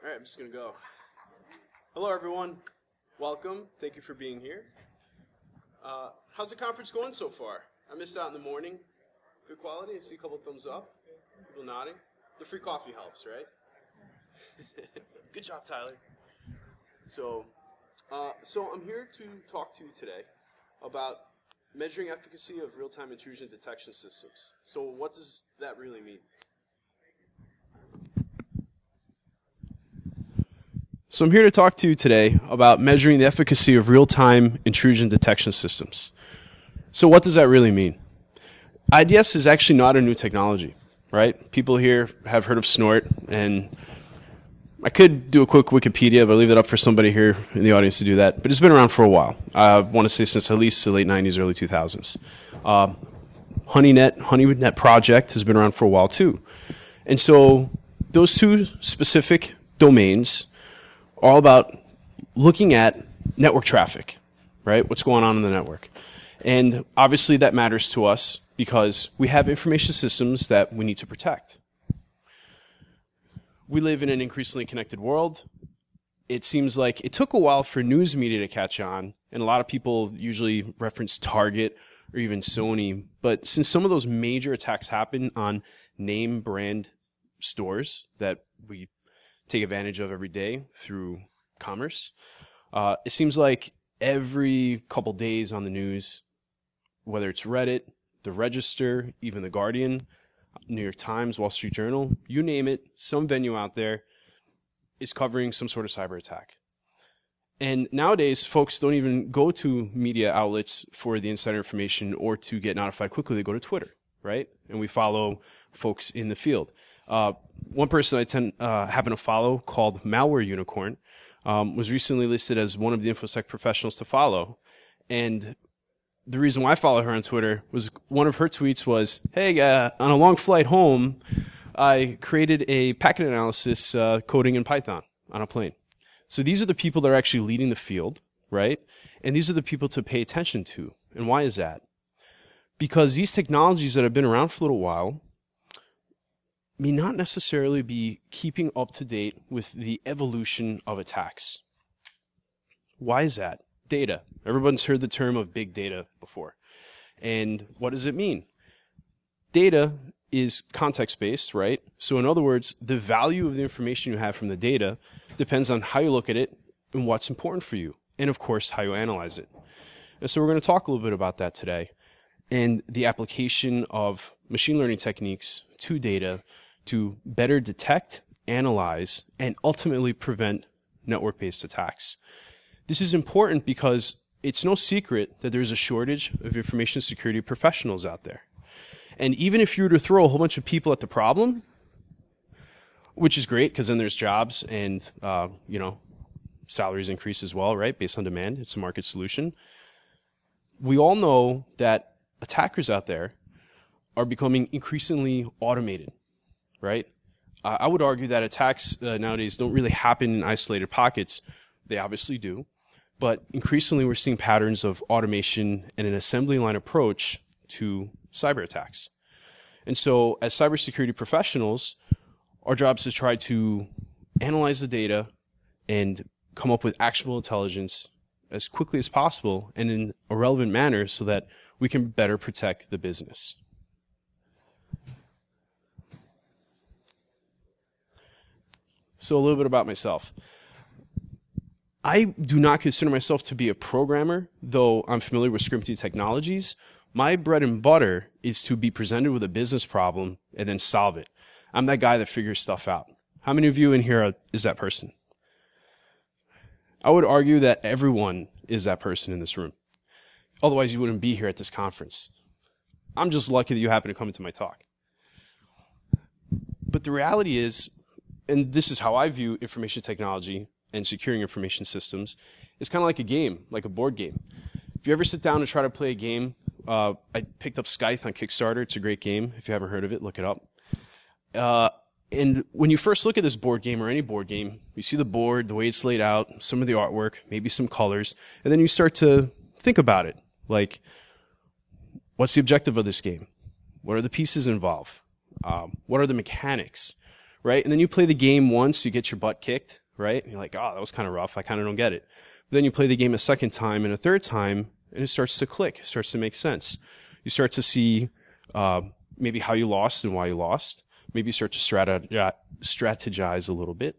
All right, I'm just going to go. Hello, everyone. Welcome. Thank you for being here. Uh, how's the conference going so far? I missed out in the morning. Good quality? I see a couple thumbs up. People nodding. The free coffee helps, right? Good job, Tyler. So, uh, so I'm here to talk to you today about measuring efficacy of real-time intrusion detection systems. So, what does that really mean? So I'm here to talk to you today about measuring the efficacy of real-time intrusion detection systems. So what does that really mean? IDS is actually not a new technology, right? People here have heard of Snort, and I could do a quick Wikipedia, but I'll leave it up for somebody here in the audience to do that. But it's been around for a while. I want to say since at least the late 90s, early 2000s. Uh, HoneyNet, HoneyNet project has been around for a while too. And so those two specific domains all about looking at network traffic, right? What's going on in the network. And obviously that matters to us because we have information systems that we need to protect. We live in an increasingly connected world. It seems like it took a while for news media to catch on, and a lot of people usually reference Target or even Sony. But since some of those major attacks happen on name brand stores that we take advantage of every day through commerce. Uh, it seems like every couple days on the news, whether it's Reddit, the Register, even the Guardian, New York Times, Wall Street Journal, you name it, some venue out there is covering some sort of cyber attack. And nowadays, folks don't even go to media outlets for the insider information or to get notified quickly. They go to Twitter, right? And we follow folks in the field. Uh, one person I tend, uh, happen to follow called Malware Unicorn um, was recently listed as one of the InfoSec professionals to follow. And the reason why I follow her on Twitter was one of her tweets was, "Hey, uh, on a long flight home, I created a packet analysis uh, coding in Python on a plane." So these are the people that are actually leading the field, right? And these are the people to pay attention to. And why is that? Because these technologies that have been around for a little while may not necessarily be keeping up to date with the evolution of attacks. Why is that? Data. Everyone's heard the term of big data before. And what does it mean? Data is context based, right? So, in other words, the value of the information you have from the data depends on how you look at it and what's important for you, and of course, how you analyze it. And so, we're going to talk a little bit about that today and the application of machine learning techniques to data to better detect, analyze, and ultimately prevent network-based attacks. This is important because it's no secret that there's a shortage of information security professionals out there. And even if you were to throw a whole bunch of people at the problem, which is great because then there's jobs and, uh, you know, salaries increase as well, right? Based on demand. It's a market solution. We all know that attackers out there are becoming increasingly automated right? Uh, I would argue that attacks uh, nowadays don't really happen in isolated pockets. They obviously do. But increasingly, we're seeing patterns of automation and an assembly line approach to cyber attacks. And so, as cybersecurity professionals, our job is to try to analyze the data and come up with actionable intelligence as quickly as possible and in a relevant manner so that we can better protect the business. So a little bit about myself. I do not consider myself to be a programmer, though I'm familiar with scripting technologies. My bread and butter is to be presented with a business problem and then solve it. I'm that guy that figures stuff out. How many of you in here are, is that person? I would argue that everyone is that person in this room. Otherwise, you wouldn't be here at this conference. I'm just lucky that you happen to come into my talk. But the reality is, and this is how I view information technology and securing information systems, it's kind of like a game, like a board game. If you ever sit down and try to play a game, uh, I picked up Scythe on Kickstarter. It's a great game. If you haven't heard of it, look it up. Uh, and when you first look at this board game or any board game, you see the board, the way it's laid out, some of the artwork, maybe some colors, and then you start to think about it. Like, what's the objective of this game? What are the pieces involved? Um, what are the mechanics? Right? And then you play the game once, you get your butt kicked, right? And you're like, oh, that was kind of rough. I kind of don't get it. But then you play the game a second time and a third time, and it starts to click. It starts to make sense. You start to see uh, maybe how you lost and why you lost. Maybe you start to strategize a little bit.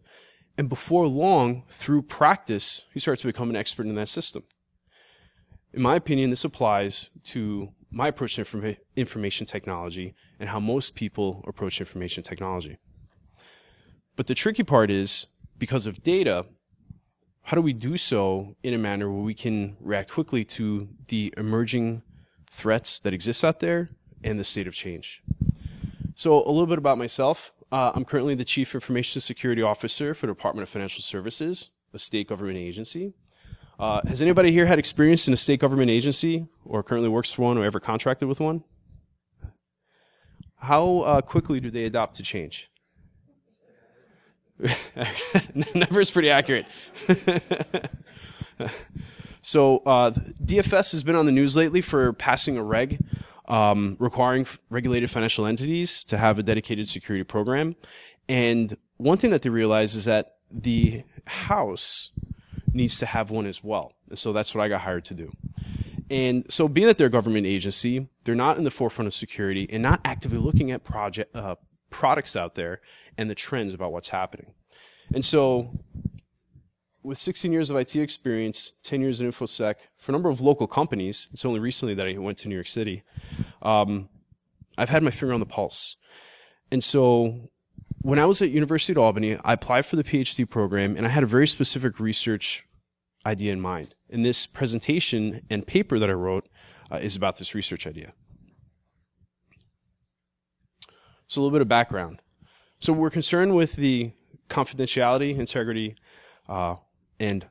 And before long, through practice, you start to become an expert in that system. In my opinion, this applies to my approach to informa- information technology and how most people approach information technology. But the tricky part is because of data, how do we do so in a manner where we can react quickly to the emerging threats that exist out there and the state of change? So, a little bit about myself. Uh, I'm currently the Chief Information Security Officer for the Department of Financial Services, a state government agency. Uh, has anybody here had experience in a state government agency or currently works for one or ever contracted with one? How uh, quickly do they adopt to change? Is pretty accurate. so uh, DFS has been on the news lately for passing a reg um, requiring regulated financial entities to have a dedicated security program. And one thing that they realize is that the House needs to have one as well. And so that's what I got hired to do. And so being that they're a government agency, they're not in the forefront of security and not actively looking at project, uh, products out there and the trends about what's happening. And so with 16 years of IT experience, 10 years in InfoSec, for a number of local companies, it's only recently that I went to New York City, um, I've had my finger on the pulse. And so when I was at University of Albany, I applied for the PhD program and I had a very specific research idea in mind. And this presentation and paper that I wrote uh, is about this research idea. So a little bit of background. So we're concerned with the confidentiality, integrity, uh, and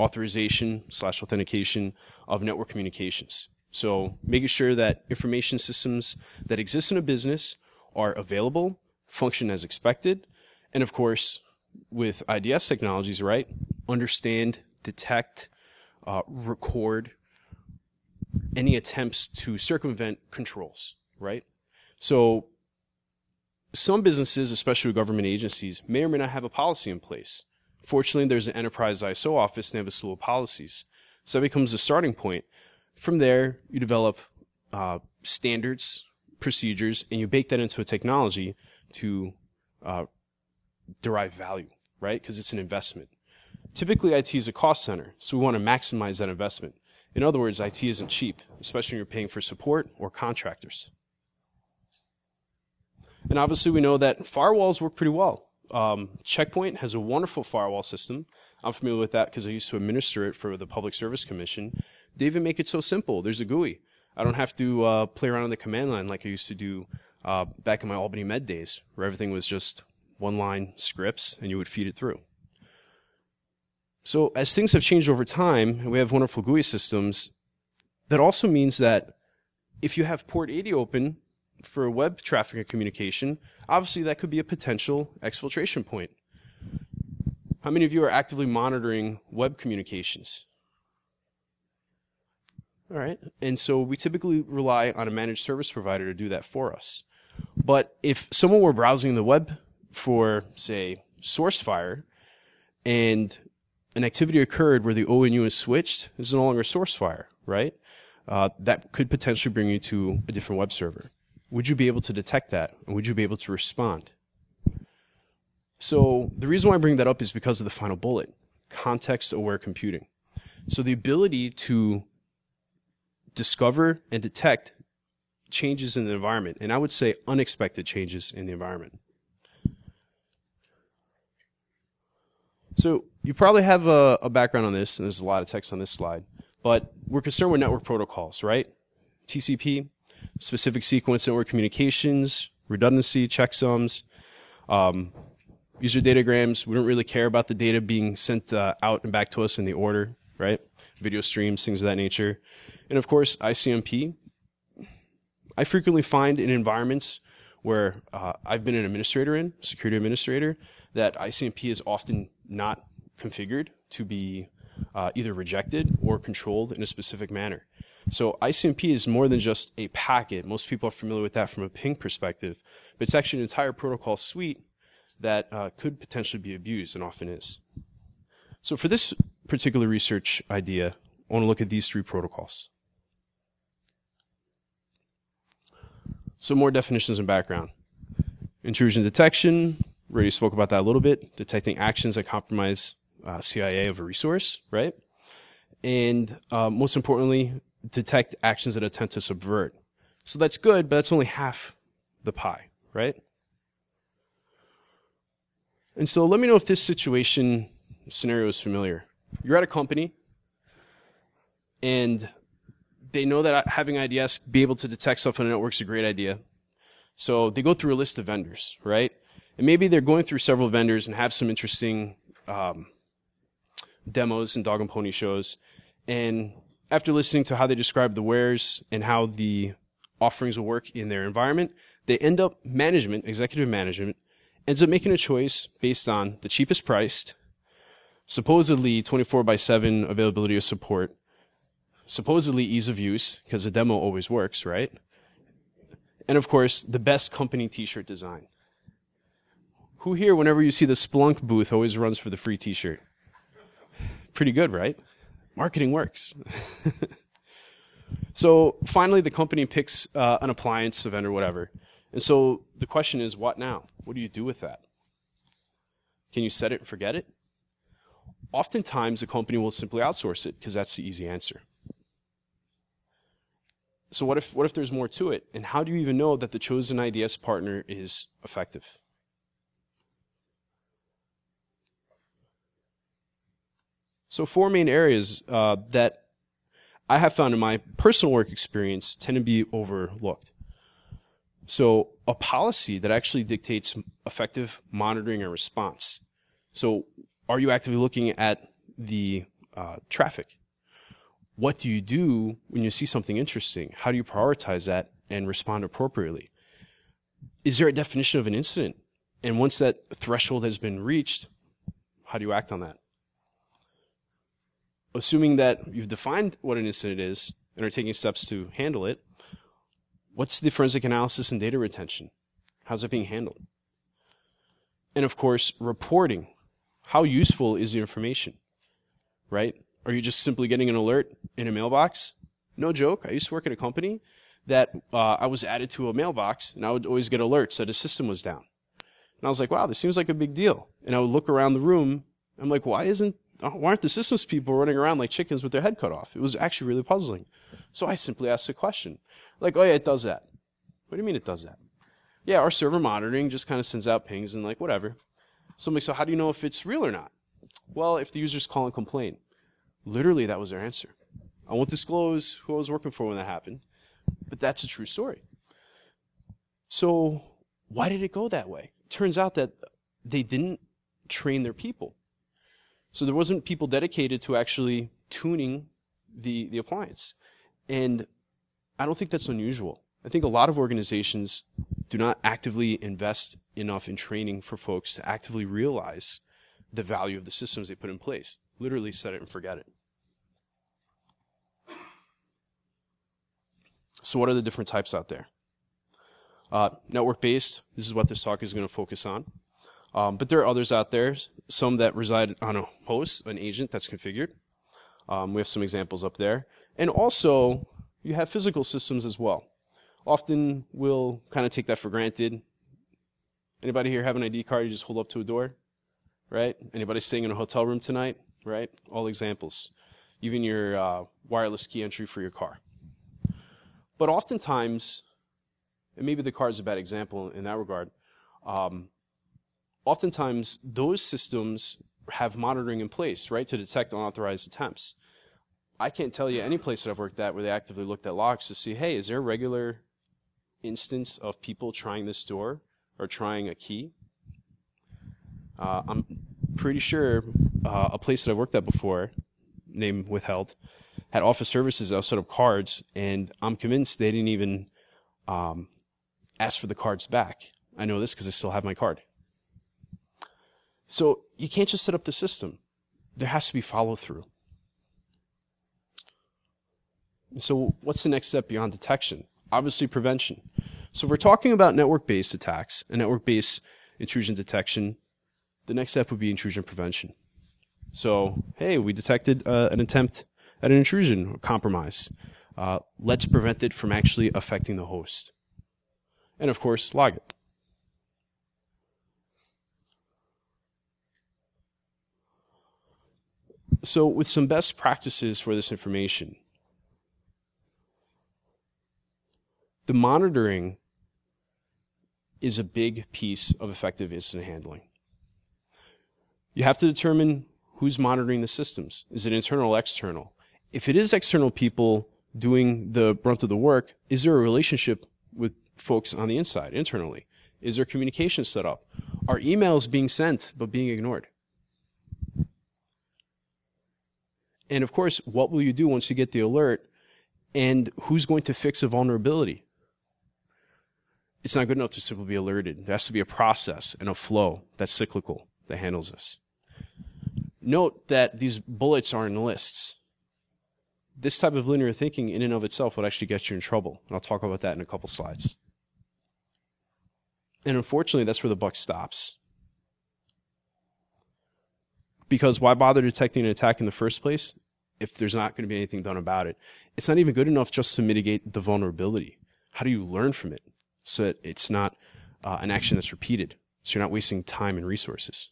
authorization slash authentication of network communications. So making sure that information systems that exist in a business are available function as expected. And of course, with IDS technologies, right, understand, detect, uh, record any attempts to circumvent controls, right? So some businesses, especially government agencies, may or may not have a policy in place. Fortunately, there's an enterprise ISO office and they have a slew of policies. So that becomes a starting point. From there, you develop uh, standards, procedures, and you bake that into a technology to uh, derive value, right? Because it's an investment. Typically, IT is a cost center, so we want to maximize that investment. In other words, IT isn't cheap, especially when you're paying for support or contractors. And obviously, we know that firewalls work pretty well. Um, Checkpoint has a wonderful firewall system. I'm familiar with that because I used to administer it for the Public Service Commission. They even make it so simple. There's a GUI. I don't have to uh, play around on the command line like I used to do uh, back in my Albany Med days, where everything was just one line scripts and you would feed it through. So as things have changed over time, and we have wonderful GUI systems, that also means that if you have port 80 open for web traffic and communication, obviously that could be a potential exfiltration point. How many of you are actively monitoring web communications? All right. And so we typically rely on a managed service provider to do that for us. But if someone were browsing the web for, say, SourceFire, and an activity occurred where the ONU is switched, is no longer SourceFire, right? Uh, that could potentially bring you to a different web server. Would you be able to detect that? And would you be able to respond? So the reason why I bring that up is because of the final bullet, context-aware computing. So the ability to discover and detect changes in the environment, and I would say unexpected changes in the environment. So you probably have a, a, background on this, and there's a lot of text on this slide, but we're concerned with network protocols, right? TCP, specific sequence network communications, redundancy, checksums, um, user datagrams. We don't really care about the data being sent uh, out and back to us in the order, right? Video streams, things of that nature. And of course, ICMP, I frequently find in environments where uh, I've been an administrator in, security administrator, that ICMP is often not configured to be uh, either rejected or controlled in a specific manner. So ICMP is more than just a packet. Most people are familiar with that from a ping perspective, but it's actually an entire protocol suite that uh, could potentially be abused and often is. So for this particular research idea, I want to look at these three protocols. So more definitions and background. Intrusion detection, we already spoke about that a little bit, detecting actions that compromise uh, CIA of a resource, right? And uh, most importantly, detect actions that attempt to subvert. So that's good, but that's only half the pie, right? And so let me know if this situation scenario is familiar. You're at a company and they know that having IDS be able to detect stuff on a network is a great idea. So they go through a list of vendors, right? And maybe they're going through several vendors and have some interesting um, demos and dog and pony shows. And after listening to how they describe the wares and how the offerings will work in their environment, they end up management, executive management, ends up making a choice based on the cheapest priced, supposedly 24 by 7 availability of support, supposedly ease of use, because the demo always works, right? And of course, the best company t-shirt design. Who here, whenever you see the Splunk booth, always runs for the free t-shirt? Pretty good, right? Marketing works. so finally, the company picks uh, an appliance, a vendor, whatever. And so the question is, what now? What do you do with that? Can you set it and forget it? Oftentimes, a company will simply outsource it because that's the easy answer. So what if, what if there's more to it? And how do you even know that the chosen IDS partner is effective? So four main areas uh, that I have found in my personal work experience tend to be overlooked. So a policy that actually dictates effective monitoring and response. So are you actively looking at the uh, traffic? what do you do when you see something interesting? How do you prioritize that and respond appropriately? Is there a definition of an incident? And once that threshold has been reached, how do you act on that? Assuming that you've defined what an incident is and are taking steps to handle it, what's the forensic analysis and data retention? How's it being handled? And of course, reporting. How useful is the information? Right? Are you just simply getting an alert in a mailbox? No joke. I used to work at a company that uh, I was added to a mailbox, and I would always get alerts that a system was down. And I was like, wow, this seems like a big deal. And I would look around the room. I'm like, why isn't Uh, why aren't the systems people running around like chickens with their head cut off? It was actually really puzzling. So I simply asked a question, like, oh yeah, it does that. What do you mean it does that? Yeah, our server monitoring just kind of sends out pings and like whatever. So I'm like, so how do you know if it's real or not? Well, if the users call and complain. Literally, that was their answer. I won't disclose who I was working for when that happened, but that's a true story. So, why did it go that way? It turns out that they didn't train their people. So there wasn't people dedicated to actually tuning the, the appliance. And I don't think that's unusual. I think a lot of organizations do not actively invest enough in training for folks to actively realize the value of the systems they put in place. Literally set it and forget it. So what are the different types out there? Uh, network-based, this is what this talk is going to focus on. Um, but there are others out there, some that reside on a host, an agent that's configured. Um, we have some examples up there. And also, you have physical systems as well. Often we'll kind of take that for granted. Anybody here have an ID card you just hold up to a door? Right? Anybody staying in a hotel room tonight? Right? All examples. Even your uh, wireless key entry for your car. But oftentimes, and maybe the car is a bad example in that regard, um, oftentimes those systems have monitoring in place, right, to detect unauthorized attempts. I can't tell you any place that I've worked at where they actively looked at logs to see, hey, is there a regular instance of people trying this door or trying a key? Uh, I'm pretty sure uh, a place that I've worked at before, name withheld, had office services that set up cards, and I'm convinced they didn't even um, ask for the cards back. I know this because I still have my card. So you can't just set up the system. There has to be follow through. So what's the next step beyond detection? Obviously prevention. So if we're talking about network-based attacks and network-based intrusion detection, the next step would be intrusion prevention. So, hey, we detected uh, an attempt at an intrusion or compromise. Uh, let's prevent it from actually affecting the host. And of course, log it. So, with some best practices for this information, the monitoring is a big piece of effective incident handling. You have to determine who's monitoring the systems. Is it internal or external? If it is external people doing the brunt of the work, is there a relationship with folks on the inside, internally? Is there communication set up? Are emails being sent but being ignored? And of course, what will you do once you get the alert? And who's going to fix a vulnerability? It's not good enough to simply be alerted. There has to be a process and a flow that's cyclical that handles this. Note that these bullets are in lists. This type of linear thinking in and of itself would actually get you in trouble. And I'll talk about that in a couple slides. And unfortunately, that's where the buck stops. Because why bother detecting an attack in the first place if there's not going to be anything done about it? It's not even good enough just to mitigate the vulnerability. How do you learn from it so that it's not uh, an action that's repeated? So you're not wasting time and resources.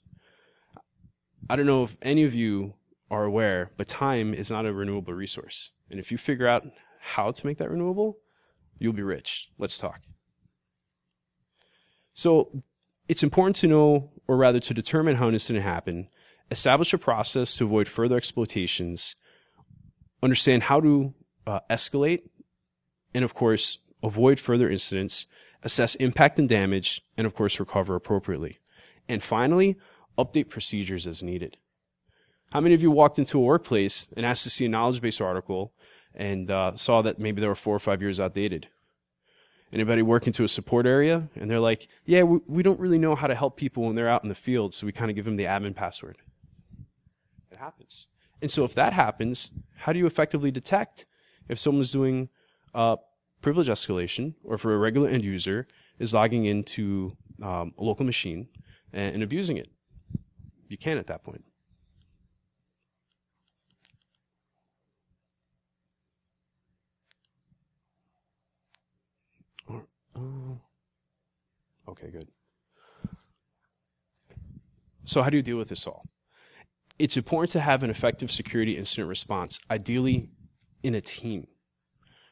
I don't know if any of you are aware, but time is not a renewable resource. And if you figure out how to make that renewable, you'll be rich. Let's talk. So it's important to know, or rather to determine how an incident happened, establish a process to avoid further exploitations, understand how to uh, escalate, and of course, avoid further incidents, assess impact and damage, and of course, recover appropriately. And finally, update procedures as needed. How many of you walked into a workplace and asked to see a knowledge base article and uh, saw that maybe they were four or five years outdated? Anybody work into a support area and they're like, yeah, we, we don't really know how to help people when they're out in the field, so we kind of give them the admin password. Happens. And so if that happens, how do you effectively detect if someone's doing uh, privilege escalation or if a regular end user is logging into um, a local machine and, and abusing it? You can at that point. Uh, okay, good. So, how do you deal with this all? It's important to have an effective security incident response, ideally in a team,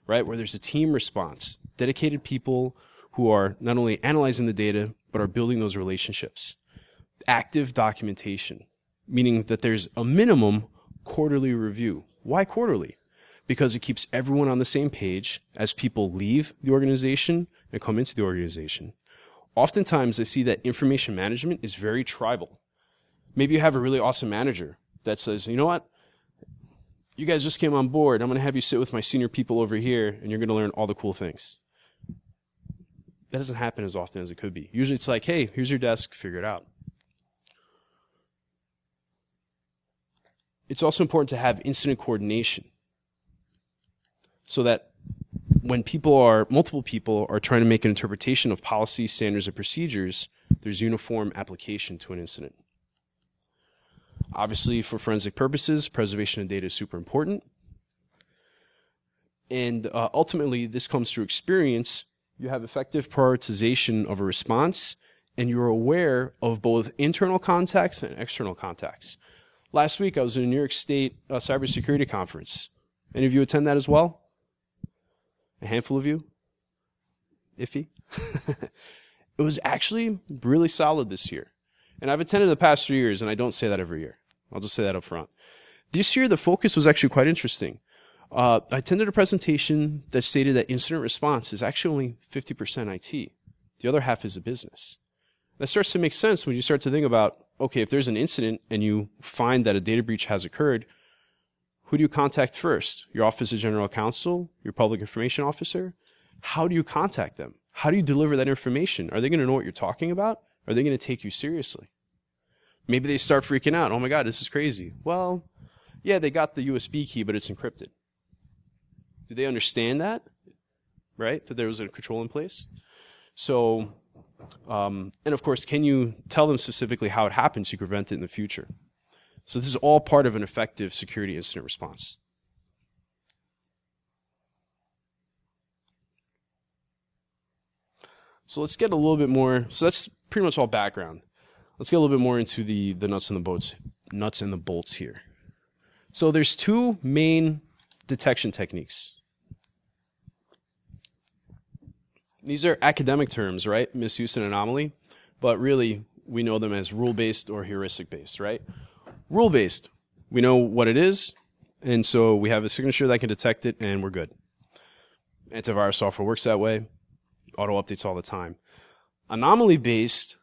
right? Where there's a team response, dedicated people who are not only analyzing the data, but are building those relationships active documentation, meaning that there's a minimum quarterly review. Why quarterly? Because it keeps everyone on the same page as people leave the organization and come into the organization. Oftentimes, I see that information management is very tribal. Maybe you have a really awesome manager that says, you know what? You guys just came on board. I'm going to have you sit with my senior people over here, and you're going to learn all the cool things. That doesn't happen as often as it could be. Usually it's like, hey, here's your desk, figure it out. it's also important to have incident coordination so that when people are multiple people are trying to make an interpretation of policy standards and procedures there's uniform application to an incident obviously for forensic purposes preservation of data is super important and uh, ultimately this comes through experience you have effective prioritization of a response and you're aware of both internal contacts and external contacts Last week, I was in a New York State uh, cybersecurity conference. Any of you attend that as well? A handful of you? Iffy? it was actually really solid this year. And I've attended the past three years, and I don't say that every year. I'll just say that up front. This year, the focus was actually quite interesting. Uh, I attended a presentation that stated that incident response is actually only 50% IT. The other half is a business that starts to make sense when you start to think about okay, if there's an incident and you find that a data breach has occurred, who do you contact first? Your Office of General Counsel, your Public Information Officer? How do you contact them? How do you deliver that information? Are they going to know what you're talking about? Are they going to take you seriously? Maybe they start freaking out. Oh my God, this is crazy. Well, yeah, they got the USB key, but it's encrypted. Do they understand that? Right? That there was a control in place? So Um, and of course, can you tell them specifically how it happened to prevent it in the future? So this is all part of an effective security incident response. So let's get a little bit more. So that's pretty much all background. Let's get a little bit more into the the nuts and the bolts, nuts and the bolts here. So there's two main detection techniques. These are academic terms, right? Misuse and anomaly, but really we know them as rule-based or heuristic-based, right? Rule-based, we know what it is, and so we have a signature that can detect it, and we're good. Antivirus software works that way. Auto updates all the time. Anomaly-based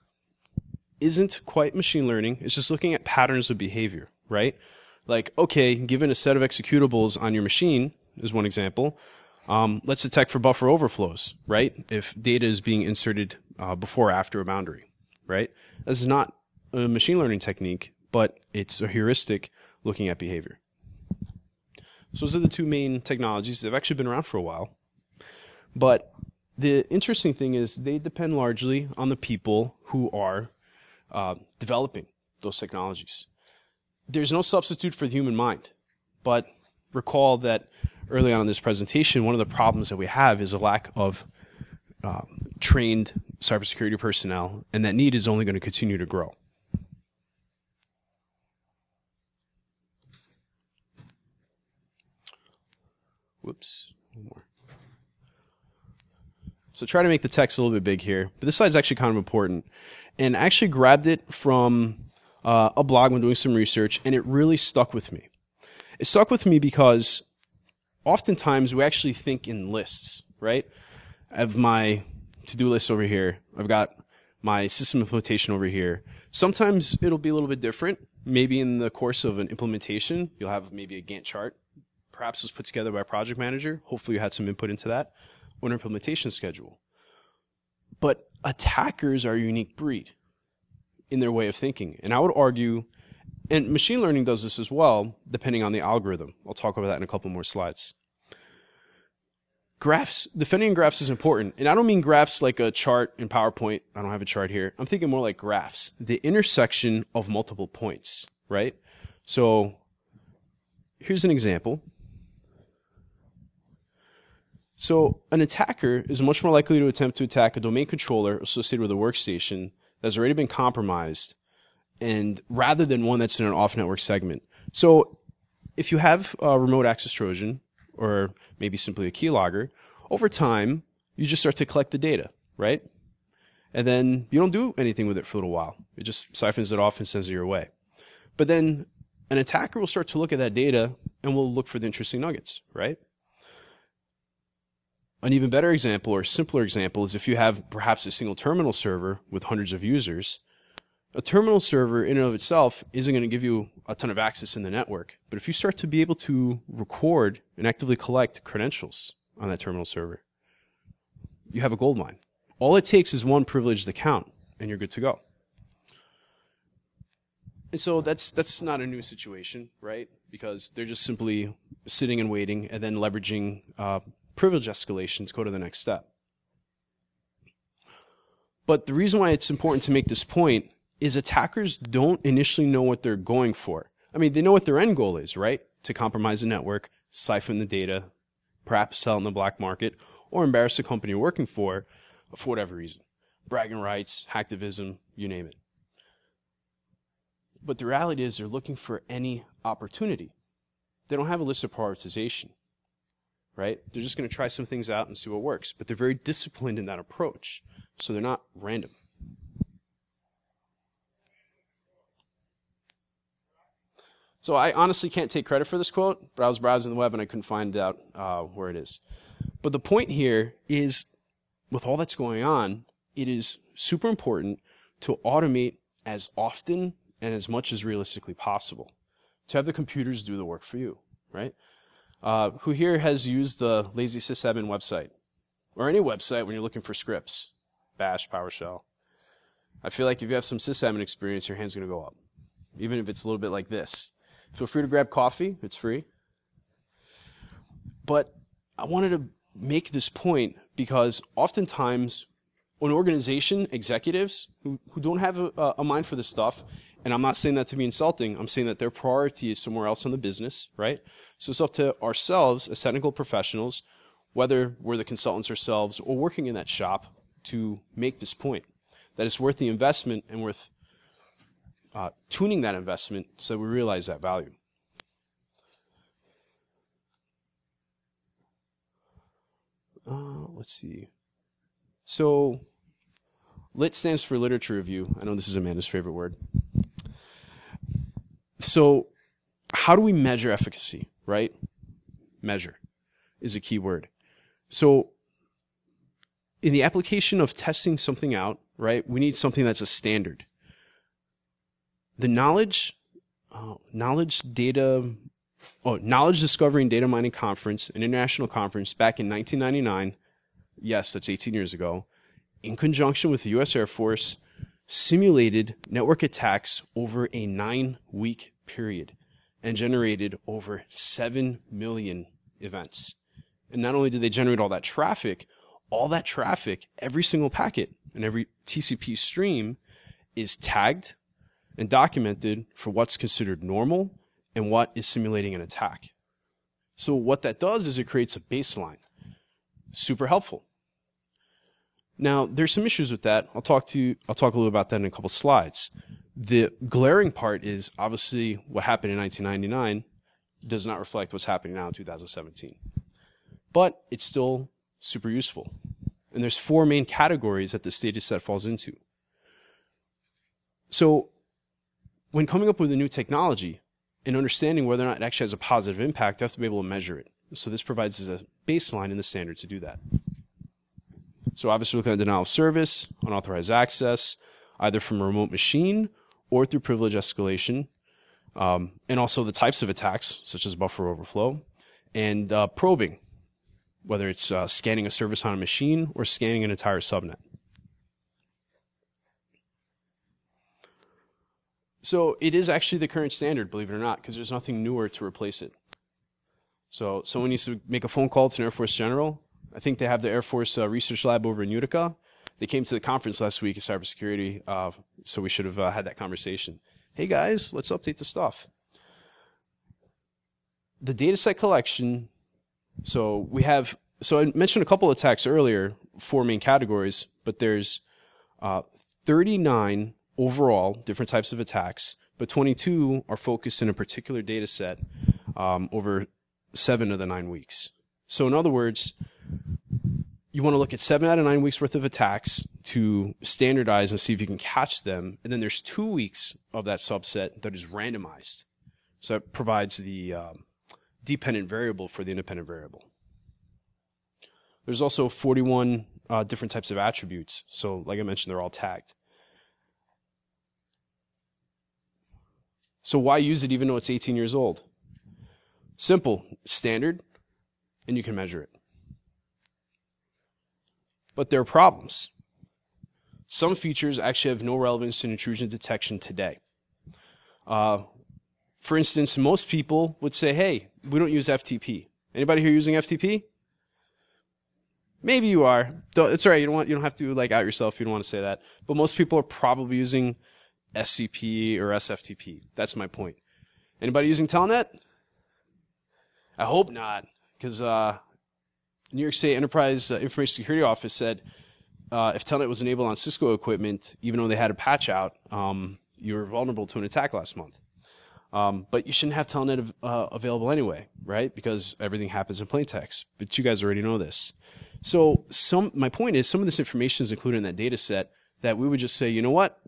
isn't quite machine learning. It's just looking at patterns of behavior, right? Like, okay, given a set of executables on your machine, is one example, um, let's detect for buffer overflows, right? If data is being inserted uh, before or after a boundary, right? This is not a machine learning technique, but it's a heuristic looking at behavior. So those are the two main technologies. They've actually been around for a while. But the interesting thing is they depend largely on the people who are uh, developing those technologies. There's no substitute for the human mind, but recall that early on in this presentation, one of the problems that we have is a lack of uh, trained cybersecurity personnel, and that need is only going to continue to grow. Whoops. So try to make the text a little bit big here, but this slide is actually kind of important. And I actually grabbed it from uh, a blog when doing some research, and it really stuck with me. It stuck with me because oftentimes we actually think in lists, right? I have my to-do list over here. I've got my system implementation over here. Sometimes it'll be a little bit different. Maybe in the course of an implementation, you'll have maybe a Gantt chart. Perhaps was put together by a project manager. Hopefully you had some input into that or an implementation schedule. But attackers are a unique breed in their way of thinking. And I would argue and machine learning does this as well, depending on the algorithm. I'll talk about that in a couple more slides. Graphs, defending graphs is important. And I don't mean graphs like a chart in PowerPoint. I don't have a chart here. I'm thinking more like graphs, the intersection of multiple points, right? So here's an example. So an attacker is much more likely to attempt to attack a domain controller associated with a workstation that's already been compromised and rather than one that's in an off network segment. So if you have a remote access Trojan or maybe simply a keylogger, over time, you just start to collect the data, right? And then you don't do anything with it for a little while. It just siphons it off and sends it your way. But then an attacker will start to look at that data and will look for the interesting nuggets, right? An even better example or simpler example is if you have perhaps a single terminal server with hundreds of users a terminal server in and of itself isn't going to give you a ton of access in the network. But if you start to be able to record and actively collect credentials on that terminal server, you have a gold mine. All it takes is one privileged account and you're good to go. And so that's that's not a new situation, right? Because they're just simply sitting and waiting and then leveraging uh, privilege escalation to go to the next step. But the reason why it's important to make this point is attackers don't initially know what they're going for. I mean, they know what their end goal is, right? To compromise the network, siphon the data, perhaps sell in the black market, or embarrass the company you're working for for whatever reason. Bragging rights, hacktivism, you name it. But the reality is they're looking for any opportunity. They don't have a list of prioritization, right? They're just going to try some things out and see what works. But they're very disciplined in that approach. So they're not random. So I honestly can't take credit for this quote, but I was browsing the web and I couldn't find out uh, where it is. But the point here is, with all that's going on, it is super important to automate as often and as much as realistically possible. To have the computers do the work for you, right? Uh, who here has used the lazy sysadmin website? Or any website when you're looking for scripts? Bash, PowerShell. I feel like if you have some sysadmin experience, your hand's going to go up. Even if it's a little bit like this. Feel free to grab coffee, it's free. But I wanted to make this point because oftentimes an organization, executives who, who don't have a, a mind for this stuff, and I'm not saying that to be insulting, I'm saying that their priority is somewhere else in the business, right? So it's up to ourselves as technical professionals, whether we're the consultants ourselves or working in that shop, to make this point that it's worth the investment and worth uh, tuning that investment so we realize that value. Uh, let's see. So, lit stands for literature review. I know this is Amanda's favorite word. So, how do we measure efficacy, right? Measure is a key word. So, in the application of testing something out, right, we need something that's a standard. The knowledge, uh, knowledge data, oh, knowledge discovery and data mining conference, an international conference back in 1999. Yes, that's 18 years ago. In conjunction with the U.S. Air Force, simulated network attacks over a nine week period and generated over 7 million events. And not only did they generate all that traffic, all that traffic, every single packet and every TCP stream is tagged and documented for what's considered normal and what is simulating an attack. So what that does is it creates a baseline. Super helpful. Now, there's some issues with that. I'll talk to I'll talk a little about that in a couple slides. The glaring part is obviously what happened in 1999 does not reflect what's happening now in 2017. But it's still super useful. And there's four main categories that this data set falls into. So when coming up with a new technology and understanding whether or not it actually has a positive impact, you have to be able to measure it. So this provides a baseline in the standard to do that. So obviously looking at denial of service, unauthorized access, either from a remote machine or through privilege escalation, um, and also the types of attacks, such as buffer overflow, and uh, probing, whether it's uh, scanning a service on a machine or scanning an entire subnet. So it is actually the current standard, believe it or not, because there's nothing newer to replace it. So someone needs to make a phone call to an Air Force general. I think they have the Air Force uh, Research Lab over in Utica. They came to the conference last week at cybersecurity, uh, so we should have uh, had that conversation. Hey guys, let's update the stuff. The dataset collection so we have, so I mentioned a couple of attacks earlier, four main categories, but there's uh, 39 overall different types of attacks, but 22 are focused in a particular data set um, over seven of the nine weeks. So in other words, you want to look at seven out of nine weeks worth of attacks to standardize and see if you can catch them. And then there's two weeks of that subset that is randomized. So it provides the um, dependent variable for the independent variable. There's also 41 uh, different types of attributes. So like I mentioned, they're all tagged. So why use it even though it's 18 years old? Simple, standard, and you can measure it. But there are problems. Some features actually have no relevance to intrusion detection today. Uh, for instance, most people would say, hey, we don't use FTP. Anybody here using FTP? Maybe you are. It's all right. You don't want, you don't have to like out yourself. You don't want to say that. But most people are probably using SCP or SFTP. That's my point. Anybody using Telnet? I hope not, because uh, New York State Enterprise uh, Information Security Office said uh, if Telnet was enabled on Cisco equipment, even though they had a patch out, um, you were vulnerable to an attack last month. Um, but you shouldn't have Telnet uh, available anyway, right? Because everything happens in plain text. But you guys already know this. So some, my point is some of this information is included in that data set that we would just say, you know what?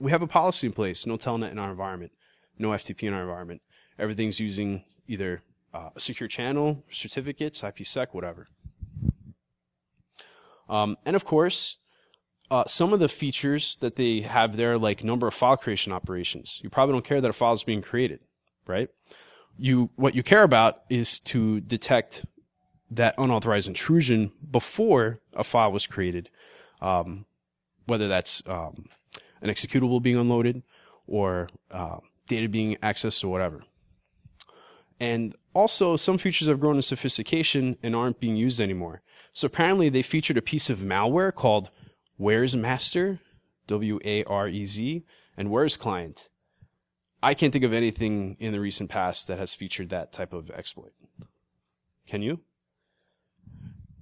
We have a policy in place. No Telnet in our environment. No FTP in our environment. Everything's using either uh, secure channel, certificates, IPsec, whatever. Um, and of course, uh, some of the features that they have there, like number of file creation operations, you probably don't care that a file is being created, right? You, what you care about is to detect that unauthorized intrusion before a file was created, um, whether that's um, an executable being unloaded or uh, data being accessed or whatever. And also, some features have grown in sophistication and aren't being used anymore. So apparently, they featured a piece of malware called Warezmaster? W A R E Z. And warezclient? I can't think of anything in the recent past that has featured that type of exploit. Can you?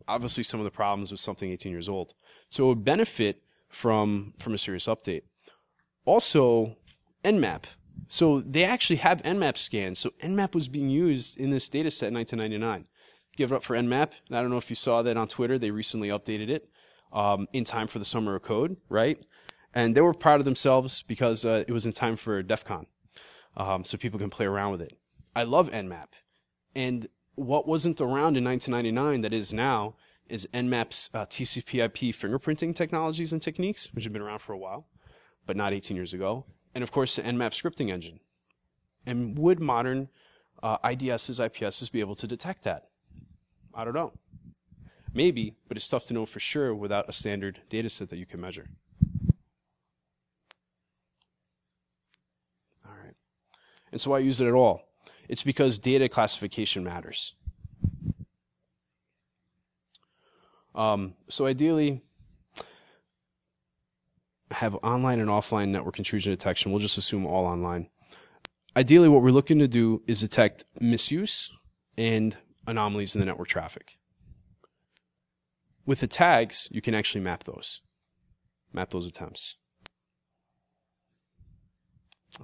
Obviously, some of the problems with something 18 years old. So it would benefit from, from a serious update. Also, Nmap. So they actually have Nmap scans. So Nmap was being used in this data set in 1999. Give it up for Nmap. And I don't know if you saw that on Twitter. They recently updated it um, in time for the Summer of Code, right? And they were proud of themselves because uh, it was in time for DEF CON. Um, so people can play around with it. I love Nmap. And what wasn't around in 1999 that is now is Nmap's uh, TCP/IP fingerprinting technologies and techniques, which have been around for a while, but not 18 years ago and of course the Nmap scripting engine. And would modern uh, IDSs, IPSs be able to detect that? I don't know. Maybe, but it's tough to know for sure without a standard data set that you can measure. All right. And so why use it at all. It's because data classification matters. Um, so ideally, have online and offline network intrusion detection. We'll just assume all online. Ideally, what we're looking to do is detect misuse and anomalies in the network traffic. With the tags, you can actually map those, map those attempts.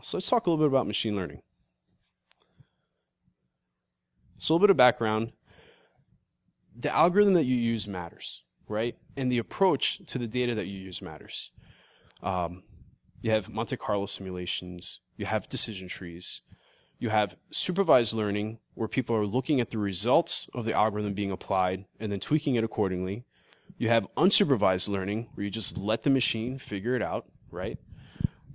So let's talk a little bit about machine learning. So a little bit of background. The algorithm that you use matters, right? And the approach to the data that you use matters. Um, you have Monte Carlo simulations, you have decision trees, you have supervised learning where people are looking at the results of the algorithm being applied and then tweaking it accordingly. You have unsupervised learning where you just let the machine figure it out, right?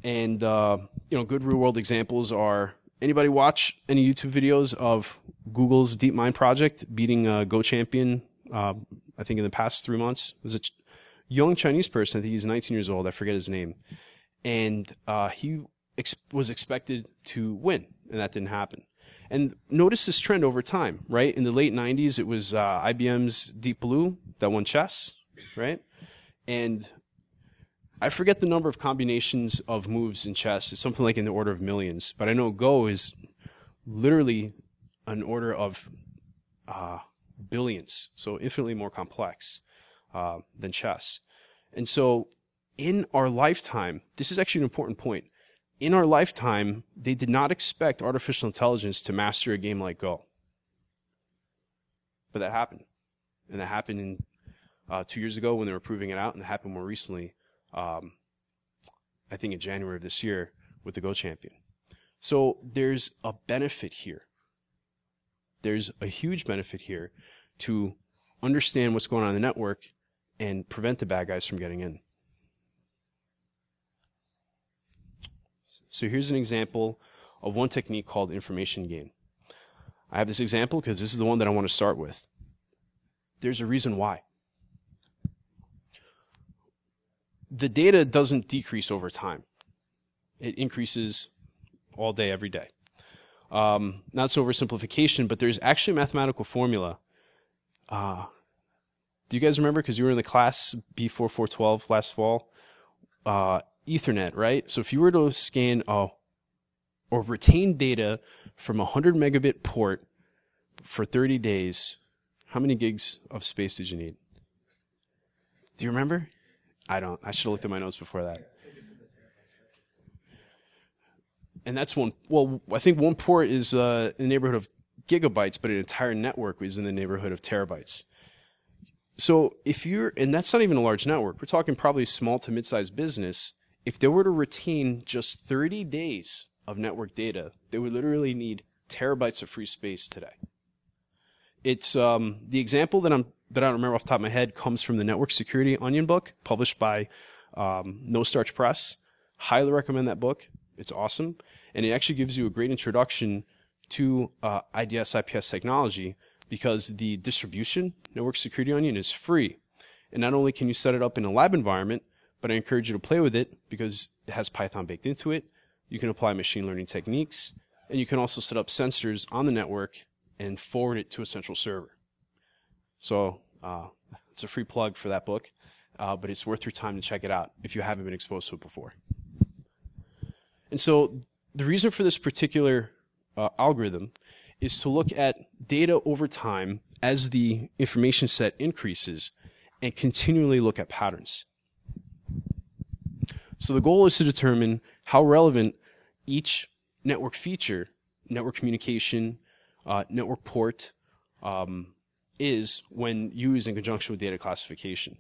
And uh, you know, good real world examples are anybody watch any YouTube videos of Google's DeepMind project beating a Go champion? Uh, I think in the past three months was it young Chinese person. I think he's 19 years old. I forget his name, and uh, he ex- was expected to win, and that didn't happen. And notice this trend over time, right? In the late 90s, it was uh, IBM's Deep Blue that won chess, right? And I forget the number of combinations of moves in chess. It's something like in the order of millions. But I know Go is literally an order of uh, billions, so infinitely more complex. Uh, than chess. And so in our lifetime, this is actually an important point. In our lifetime, they did not expect artificial intelligence to master a game like Go. But that happened. And that happened in, uh, two years ago when they were proving it out, and it happened more recently, um, I think in January of this year with the Go champion. So there's a benefit here. There's a huge benefit here to understand what's going on in the network and prevent the bad guys from getting in. So here's an example of one technique called information gain. I have this example because this is the one that I want to start with. There's a reason why. The data doesn't decrease over time. It increases all day, every day. Um, not so oversimplification, but there's actually a mathematical formula uh, do you guys remember? Because you were in the class B4412 last fall. Uh, Ethernet, right? So if you were to scan uh, or retain data from a 100 megabit port for 30 days, how many gigs of space did you need? Do you remember? I don't. I should have looked at my notes before that. And that's one. Well, I think one port is uh, in the neighborhood of gigabytes, but an entire network is in the neighborhood of terabytes. So if you're, and that's not even a large network, we're talking probably small to mid-sized business. If they were to retain just 30 days of network data, they would literally need terabytes of free space today. It's um, the example that I'm that I don't remember off the top of my head comes from the Network Security Onion book published by um, No Starch Press. Highly recommend that book. It's awesome, and it actually gives you a great introduction to uh, IDS IPS technology because the distribution, Network Security Onion, is free. And not only can you set it up in a lab environment, but I encourage you to play with it because it has Python baked into it. You can apply machine learning techniques, and you can also set up sensors on the network and forward it to a central server. So uh, it's a free plug for that book. uh, but it's worth your time to check it out if you haven't been exposed to it before. And so the reason for this particular uh, algorithm is to look at data over time as the information set increases and continually look at patterns. So the goal is to determine how relevant each network feature, network communication, uh, network port, um, is when used in conjunction with data classification.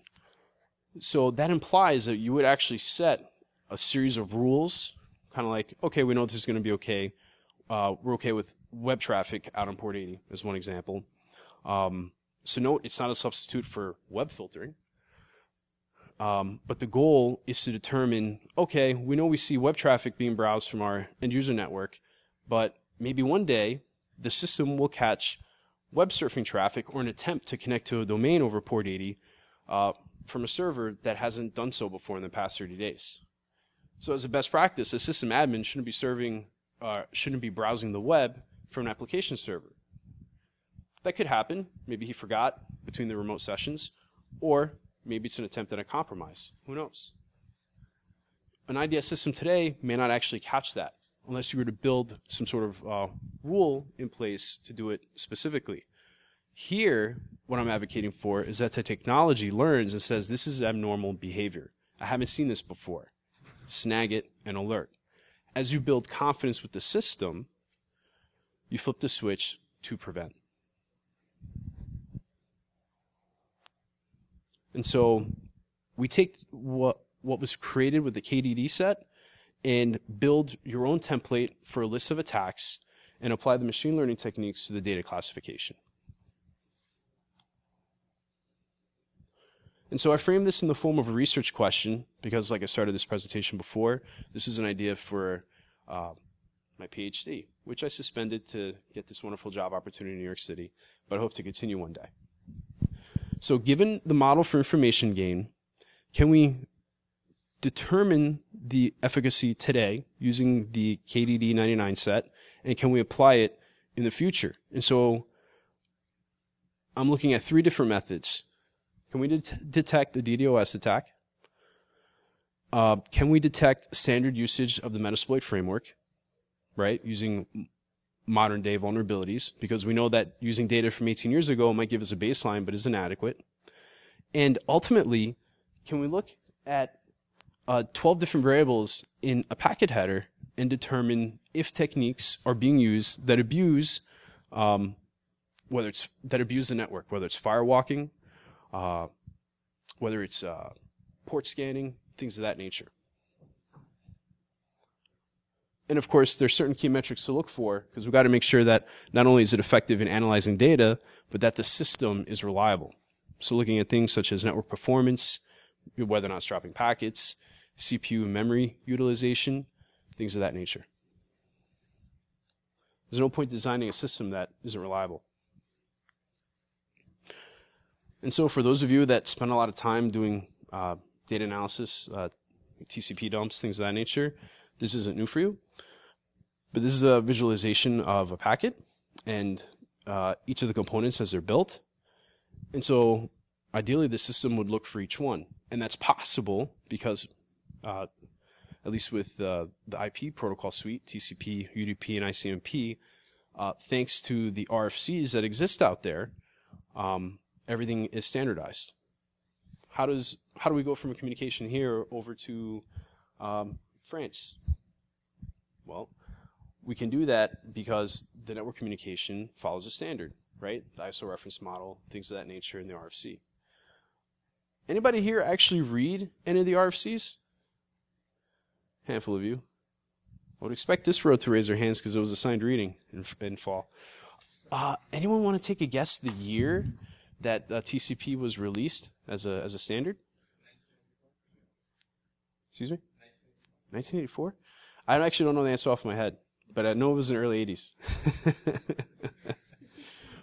So that implies that you would actually set a series of rules, kind of like, okay, we know this is going to be okay. Uh, we're okay with web traffic out on port 80 is one example. Um, so note, it's not a substitute for web filtering. Um, but the goal is to determine, okay, we know we see web traffic being browsed from our end user network, but maybe one day the system will catch web surfing traffic or an attempt to connect to a domain over port 80 uh, from a server that hasn't done so before in the past 30 days. So as a best practice, a system admin shouldn't be serving, uh, shouldn't be browsing the web from an application server. That could happen. Maybe he forgot between the remote sessions, or maybe it's an attempt at a compromise. Who knows? An IDS system today may not actually catch that unless you were to build some sort of uh, rule in place to do it specifically. Here, what I'm advocating for is that the technology learns and says this is abnormal behavior. I haven't seen this before. Snag it and alert. As you build confidence with the system, you flip the switch to prevent. And so we take what, what was created with the KDD set and build your own template for a list of attacks and apply the machine learning techniques to the data classification. And so I frame this in the form of a research question because, like I started this presentation before, this is an idea for uh, my PhD, which I suspended to get this wonderful job opportunity in New York City, but I hope to continue one day. So given the model for information gain, can we determine the efficacy today using the KDD 99 set, and can we apply it in the future? And so I'm looking at three different methods. Can we det detect the DDoS attack? Uh, can we detect standard usage of the Metasploit framework, right, using modern day vulnerabilities because we know that using data from 18 years ago might give us a baseline but is inadequate. And ultimately, can we look at uh, 12 different variables in a packet header and determine if techniques are being used that abuse um, whether it's that abuse the network, whether it's firewalking, uh, whether it's uh, port scanning, things of that nature. And of course, there's certain key metrics to look for because we've got to make sure that not only is it effective in analyzing data, but that the system is reliable. So looking at things such as network performance, whether or not it's dropping packets, CPU and memory utilization, things of that nature. There's no point designing a system that isn't reliable. And so for those of you that spend a lot of time doing uh, data analysis, uh, TCP dumps, things of that nature, this isn't new for you. But this is a visualization of a packet and uh, each of the components as they're built. And so ideally the system would look for each one. And that's possible because uh, at least with uh, the IP protocol suite, TCP, UDP, and ICMP, uh, thanks to the RFCs that exist out there, um, everything is standardized. How does how do we go from a communication here over to um, France? Well, we can do that because the network communication follows a standard, right? The ISO reference model, things of that nature in the RFC. Anybody here actually read any of the RFCs? Handful of you. I would expect this row to raise their hands because it was assigned reading in, in fall. Uh, anyone want to take a guess the year that uh, TCP was released as a as a standard? Excuse me. 1984. I actually don't know the answer off my head but I know it was in the early 80s.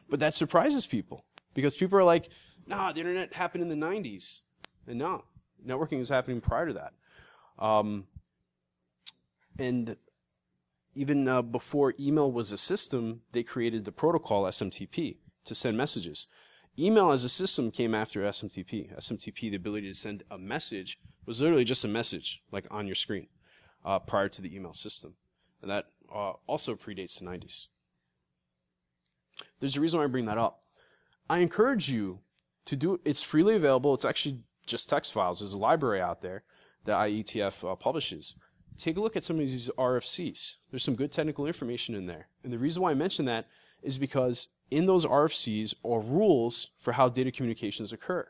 but that surprises people because people are like, nah, the internet happened in the 90s. And no, networking is happening prior to that. Um, and even uh, before email was a system, they created the protocol SMTP to send messages. Email as a system came after SMTP. SMTP, the ability to send a message, was literally just a message, like on your screen, uh, prior to the email system. And that uh, also predates the 90s. There's a reason why I bring that up. I encourage you to do it's freely available. It's actually just text files. There's a library out there that IETF uh, publishes. Take a look at some of these RFCs. There's some good technical information in there. And the reason why I mention that is because in those RFCs are rules for how data communications occur.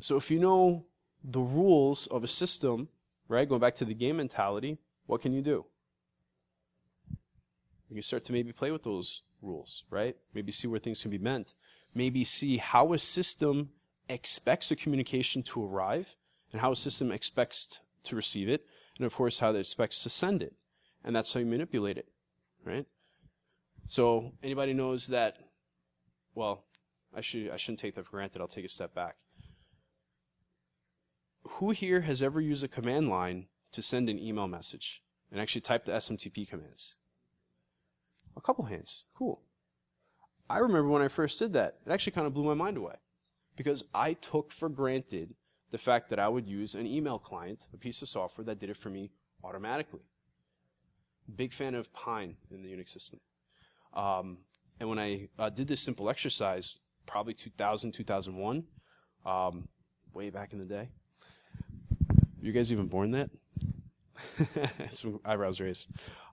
So if you know the rules of a system, right, going back to the game mentality, what can you do? You can start to maybe play with those rules, right? Maybe see where things can be meant. Maybe see how a system expects a communication to arrive and how a system expects to receive it, and of course how it expects to send it. And that's how you manipulate it, right? So anybody knows that, well, I should I shouldn't take that for granted. I'll take a step back. Who here has ever used a command line to send an email message and actually type the SMTP commands? A couple hands. Cool. I remember when I first did that. It actually kind of blew my mind away because I took for granted the fact that I would use an email client, a piece of software that did it for me automatically. Big fan of Pine in the Unix system. Um, and when I uh, did this simple exercise, probably 2000, 2001, um, way back in the day. You guys even born that? Some eyebrows raised.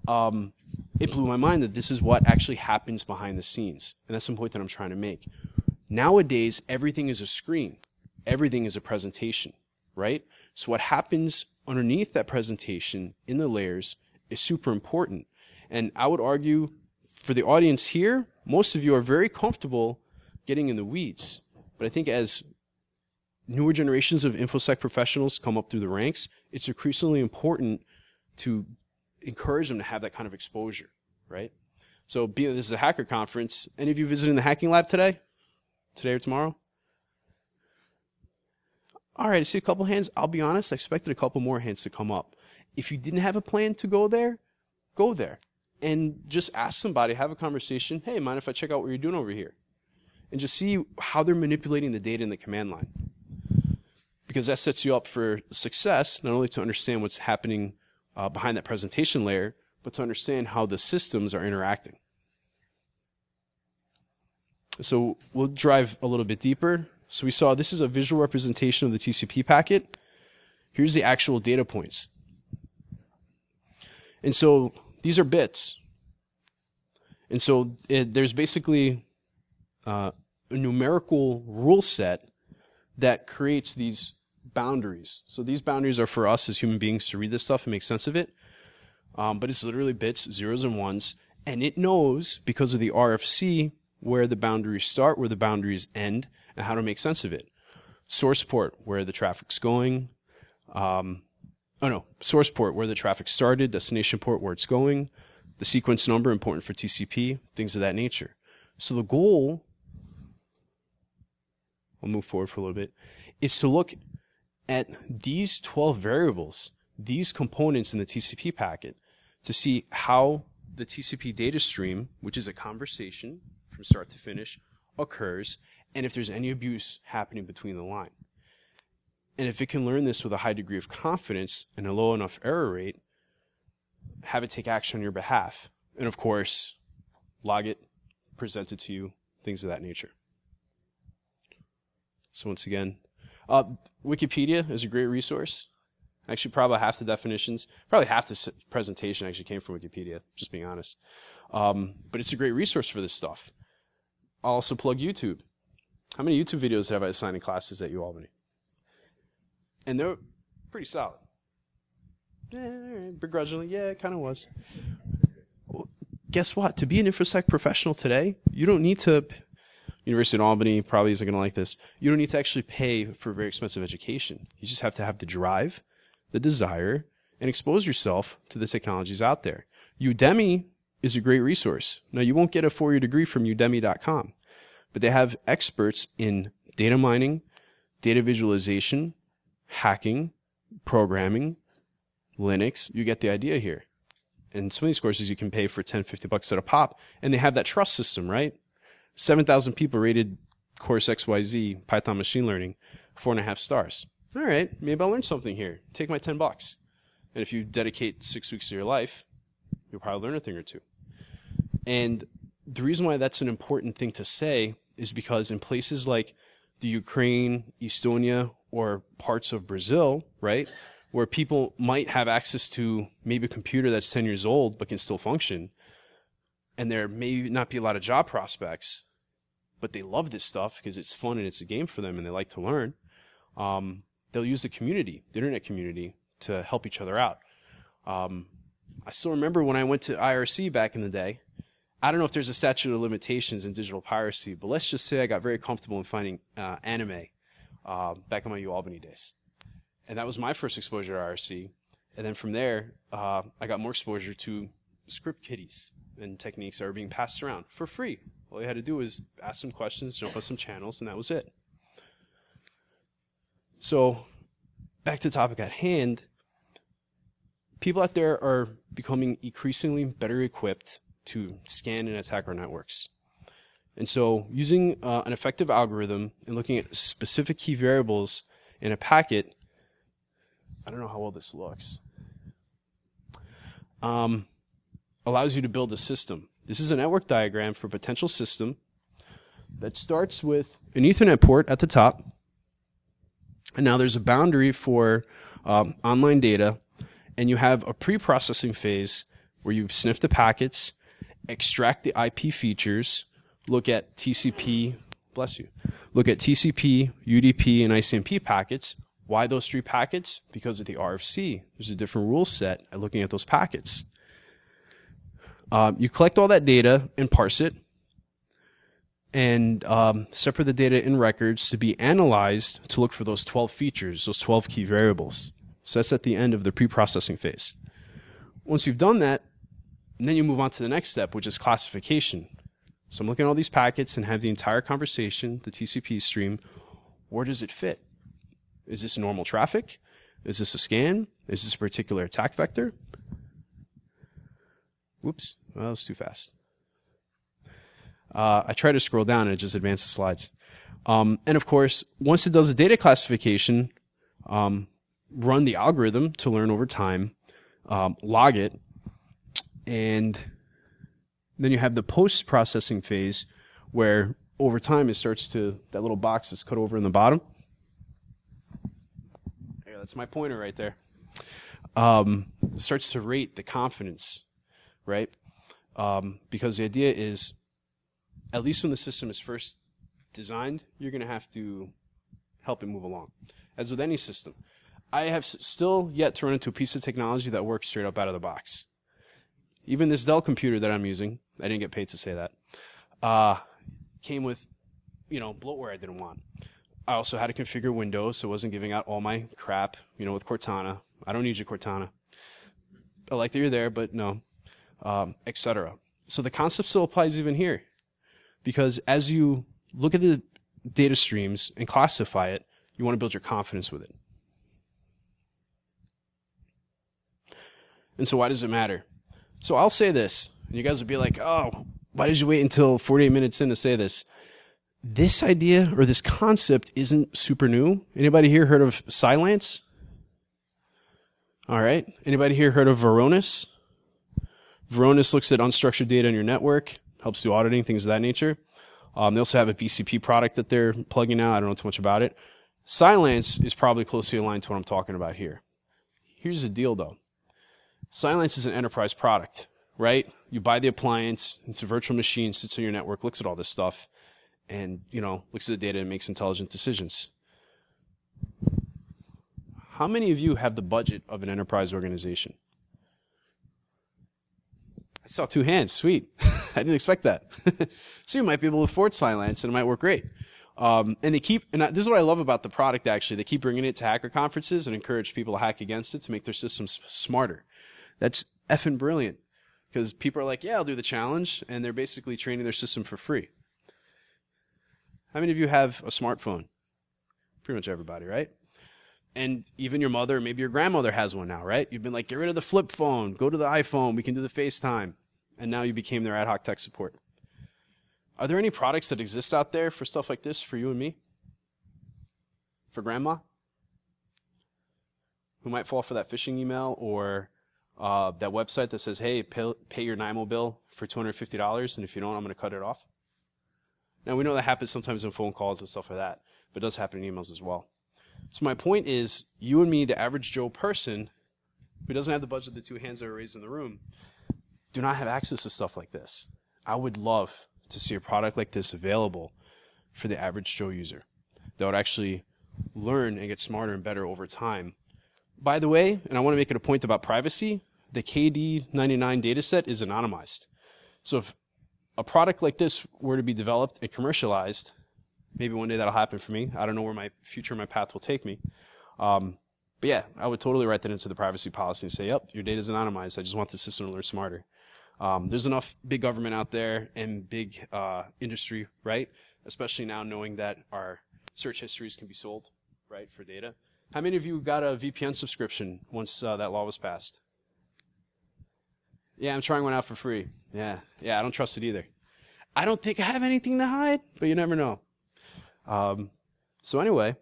Um, it blew my mind that this is what actually happens behind the scenes. And that's the point that I'm trying to make. Nowadays, everything is a screen. Everything is a presentation, right? So what happens underneath that presentation in the layers is super important. And I would argue for the audience here, most of you are very comfortable getting in the weeds. But I think as newer generations of InfoSec professionals come up through the ranks, it's increasingly important to encourage them to have that kind of exposure, right? So being this is a hacker conference, any of you visiting the hacking lab today? Today or tomorrow? All right, I see a couple hands. I'll be honest, I expected a couple more hands to come up. If you didn't have a plan to go there, go there and just ask somebody, have a conversation. Hey, mind if I check out what you're doing over here? And just see how they're manipulating the data in the command line. Because that sets you up for success, not only to understand what's happening uh, behind that presentation layer, but to understand how the systems are interacting. So we'll drive a little bit deeper. So we saw this is a visual representation of the TCP packet. Here's the actual data points. And so these are bits. And so it, there's basically uh, a numerical rule set that creates these boundaries. So these boundaries are for us as human beings to read this stuff and make sense of it. Um, but it's literally bits, zeros and ones. And it knows, because of the RFC, where the boundaries start, where the boundaries end, and how to make sense of it. Source port, where the traffic's going. Um, oh no, source port where the traffic started, destination port where it's going, the sequence number important for TCP, things of that nature. So the goal, I'll move forward for a little bit, is to look at these 12 variables, these components in the TCP packet, to see how the TCP data stream, which is a conversation from start to finish, occurs, and if there's any abuse happening between the line. And if it can learn this with a high degree of confidence and a low enough error rate, have it take action on your behalf. And of course, log it, present it to you, things of that nature. So once again, uh, Wikipedia is a great resource. Actually, probably half the definitions, probably half the presentation actually came from Wikipedia, just being honest. Um, but it's a great resource for this stuff. I'll also plug YouTube. How many YouTube videos have I assigned in classes at UAlbany? and they're pretty solid. Yeah, begrudgingly, yeah, it kind of was. Guess what? To be an infosec professional today, you don't need to. University of Albany probably isn't going to like this. You don't need to actually pay for a very expensive education. You just have to have the drive, the desire, and expose yourself to the technologies out there. Udemy is a great resource. Now, you won't get a four year degree from udemy.com, but they have experts in data mining, data visualization, hacking, programming, Linux. You get the idea here. And some of these courses you can pay for 10, 50 bucks at a pop. And they have that trust system, right? 7,000 people rated course XYZ, Python machine learning, four and a half stars. All right, maybe I'll learn something here. Take my 10 bucks. And if you dedicate six weeks of your life, you'll probably learn a thing or two. And the reason why that's an important thing to say is because in places like the Ukraine, Estonia, or parts of Brazil, right, where people might have access to maybe a computer that's 10 years old but can still function, and there may not be a lot of job prospects, but they love this stuff because it's fun and it's a game for them and they like to learn. Um, they'll use the community, the internet community, to help each other out. Um, I still remember when I went to IRC back in the day. I don't know if there's a statute of limitations in digital piracy, but let's just say I got very comfortable in finding uh, anime uh, back in my UAlbany days. And that was my first exposure to IRC. And then from there, uh, I got more exposure to script kiddies and techniques that were being passed around for free. All you had to do was ask some questions, jump on some channels, and that was it. So, back to the topic at hand, people out there are becoming increasingly better equipped to scan and attack our networks. And so, using uh, an effective algorithm and looking at specific key variables in a packet, I don't know how well this looks, um, allows you to build a system. This is a network diagram for a potential system that starts with an Ethernet port at the top. And now there's a boundary for um, online data and you have a pre-processing phase where you sniff the packets, extract the IP features, look at TCP, bless you, look at TCP, UDP, and ICMP packets. Why those three packets? Because of the RFC. There's a different rule set at looking at those packets. Um, you collect all that data and parse it, and um, separate the data in records to be analyzed to look for those 12 features, those 12 key variables. So that's at the end of the pre-processing phase. Once you've done that, then you move on to the next step, which is classification. So I'm looking at all these packets and have the entire conversation, the TCP stream. Where does it fit? Is this normal traffic? Is this a scan? Is this a particular attack vector? Whoops, well, that was too fast. Uh, I try to scroll down and it just advances the slides. Um, and of course, once it does a data classification, um, run the algorithm to learn over time, um, log it, and then you have the post processing phase where over time it starts to, that little box is cut over in the bottom. Yeah, that's my pointer right there. Um, starts to rate the confidence, right? Um, because the idea is, at least when the system is first designed, you're going to have to help it move along. As with any system, I have still yet to run into a piece of technology that works straight up out of the box. Even this Dell computer that I'm using, I didn't get paid to say that, uh, came with, you know, bloatware I didn't want. I also had to configure Windows, so it wasn't giving out all my crap, you know, with Cortana. I don't need your Cortana. I like that you're there, but no, um, etc. So the concept still applies even here, because as you look at the data streams and classify it, you want to build your confidence with it. And so why does it matter? So I'll say this, and you guys will be like, oh, why did you wait until 48 minutes in to say this? This idea or this concept isn't super new. Anybody here heard of Cylance? All right. Anybody here heard of Varonis? Varonis looks at unstructured data in your network, helps do auditing, things of that nature. Um, they also have a BCP product that they're plugging out. I don't know too much about it. Cylance is probably closely aligned to what I'm talking about here. Here's the deal though. Cylance is an enterprise product, right? You buy the appliance, it's a virtual machine, sits on your network, looks at all this stuff, and, you know, looks at the data and makes intelligent decisions. How many of you have the budget of an enterprise organization? Saw two hands. Sweet. I didn't expect that. so you might be able to afford Cylance and it might work great. Um, and they keep, and this is what I love about the product actually. They keep bringing it to hacker conferences and encourage people to hack against it to make their systems smarter. That's effing brilliant because people are like, yeah, I'll do the challenge, and they're basically training their system for free. How many of you have a smartphone? Pretty much everybody, right? And even your mother, maybe your grandmother has one now, right? You've been like, get rid of the flip phone, go to the iPhone, we can do the FaceTime. And now you became their ad hoc tech support. Are there any products that exist out there for stuff like this for you and me? For grandma? Who might fall for that phishing email or uh, that website that says, hey, pay, pay your NIMO bill for $250, and if you don't, I'm going to cut it off? Now, we know that happens sometimes in phone calls and stuff like that, but it does happen in emails as well. So, my point is, you and me, the average Joe person who doesn't have the budget of the two hands that are raised in the room, do not have access to stuff like this. I would love to see a product like this available for the average Joe user that would actually learn and get smarter and better over time. By the way, and I want to make it a point about privacy, the KD99 dataset is anonymized. So if a product like this were to be developed and commercialized, maybe one day that'll happen for me. I don't know where my future, my path will take me. Um, but yeah, I would totally write that into the privacy policy and say, yep, your data is anonymized. I just want the system to learn smarter. Um, there's enough big government out there and big uh, industry, right? Especially now knowing that our search histories can be sold, right, for data. How many of you got a VPN subscription once uh, that law was passed? Yeah, I'm trying one out for free. Yeah, yeah, I don't trust it either. I don't think I have anything to hide, but you never know. Um, so anyway,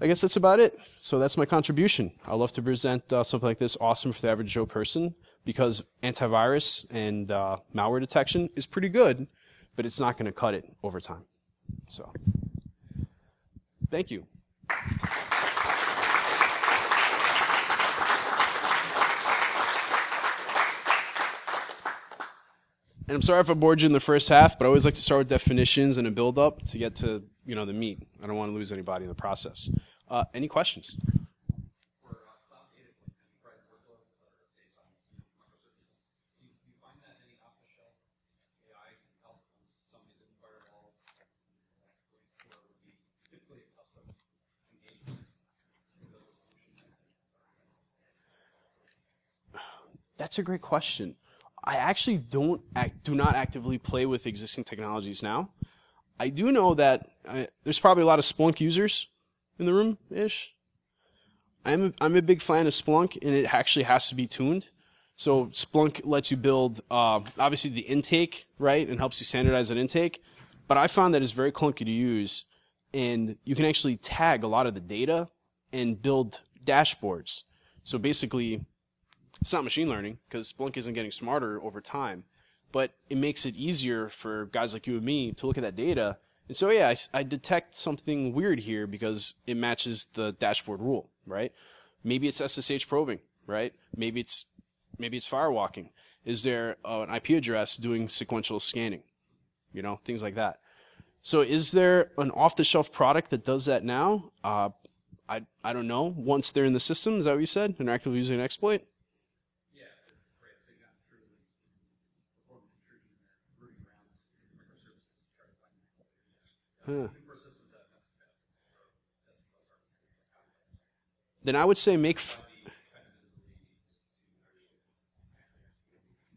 I guess that's about it. So that's my contribution. I love to present uh, something like this, awesome for the average Joe person, because antivirus and uh, malware detection is pretty good, but it's not going to cut it over time. So, thank you. And I'm sorry if I bored you in the first half, but I always like to start with definitions and a build up to get to you know the meat. I don't want to lose anybody in the process. Uh, any questions? That's a great question. I actually don't act, do not actively play with existing technologies now. I do know that I, there's probably a lot of Splunk users in the room ish. I'm a, I'm a big fan of Splunk, and it actually has to be tuned. So Splunk lets you build uh, obviously the intake right and helps you standardize that intake. But I found that it's very clunky to use, and you can actually tag a lot of the data and build dashboards. So basically, it's not machine learning because Splunk isn't getting smarter over time, but it makes it easier for guys like you and me to look at that data. And so, yeah, I, I detect something weird here because it matches the dashboard rule, right? Maybe it's SSH probing, right? Maybe it's maybe it's firewalking. Is there uh, an IP address doing sequential scanning? You know, things like that. So, is there an off-the-shelf product that does that now? Uh, I I don't know. Once they're in the system, is that what you said? And actively using an exploit? Huh. Then I would say make. F-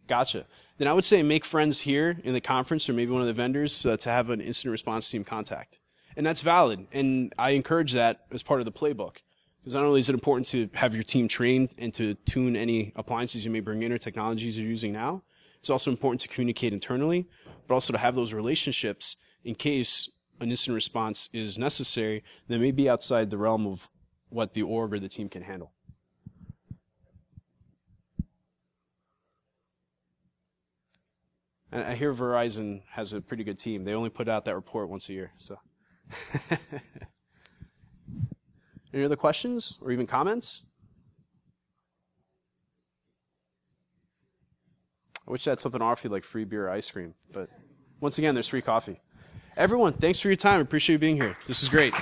gotcha. Then I would say make friends here in the conference or maybe one of the vendors uh, to have an incident response team contact. And that's valid. And I encourage that as part of the playbook. Because not only is it important to have your team trained and to tune any appliances you may bring in or technologies you're using now, it's also important to communicate internally, but also to have those relationships in case an incident response is necessary that may be outside the realm of what the org or the team can handle. And I hear Verizon has a pretty good team. They only put out that report once a year. So, any other questions or even comments? I wish I had something to offer you like free beer or ice cream, but once again, there's free coffee. Everyone, thanks for your time. Appreciate you being here. This is great.